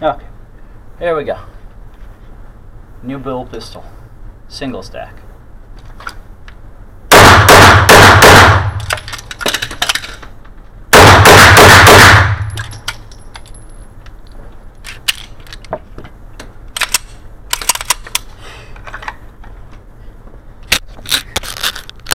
Okay. Here we go. New build pistol. Single stack.